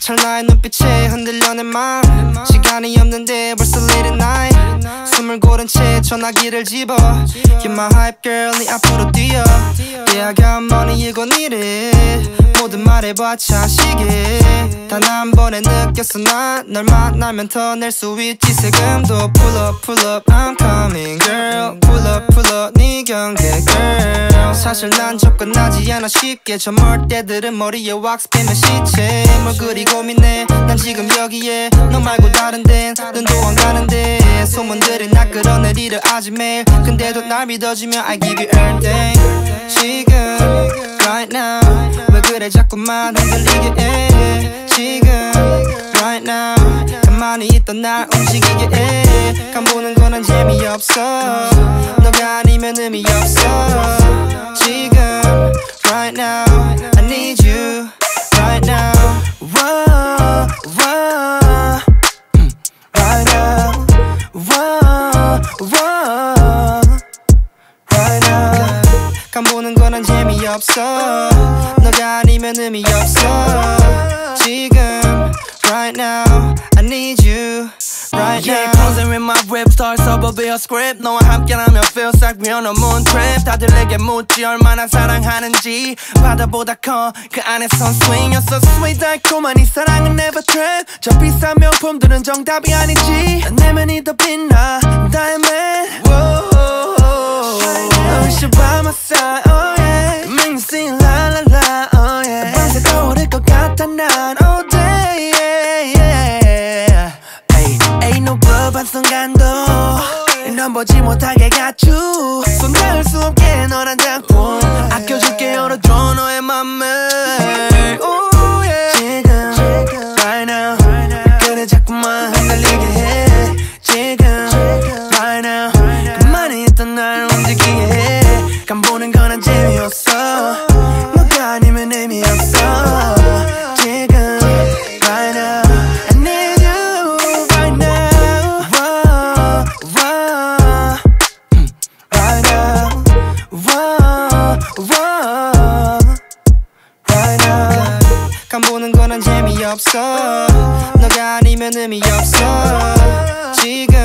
찰나의 눈빛에 흔들려 내 맘 시간이 없는데 벌써 late at night 숨을 고른 채 전화기를 집어. You're my hype girl 네 앞으로 뛰어. Yeah I got money 이건 이래 모든 말해봐자 시계 단한 번에 느꼈어 난널 만나면 더 낼 수 있지. 세금도 Pull up pull up I'm coming girl. Pull up pull up 네 경계 girl. 사실 난 접근하지 않아 쉽게. 저 멀때들은 머리에 왁스 빼면 시체 뭘 그리 고민해 난 지금 여기에. 너 말고 다른 데는 눈도 안 가는데 소문들이 나 끌어내리려 하지 매일. 근데도 날 믿어주면 I give you everything. 지금 right now 왜 그래 자꾸만 흔들리게 해? 지금 right now 가만히 있던 날 움직이게 해. 간보는 거는 재미없어. 너가 아니면 의미 없어 right now 간보는 거는 재미없어 너가 아니면 의미 없어 지금 right now I need you right Yeah, now closing with my rip stars suburb a script 너와 함께라면 feels like we're on a moon trip 다들 내게 묻지 얼마나 사랑하는지 바다보다 커 그 안에선 swing You're so sweet 달콤한 이 사랑은 never trip 저 비싼 명품들은 정답이 아니지 내면이 더 순간도 넌 보지 못하게 you. 손 닿을 수 없게 너란 작품. 아껴줄게 열어줘 너의 맘을. 지금 now. 그래 자꾸만 흔들리게 해. 지금 right now. 가만히 있던 날 움직이게 해. 간 보는 거난 재미없어 없어. 너가 아니면 의미 없어. 지금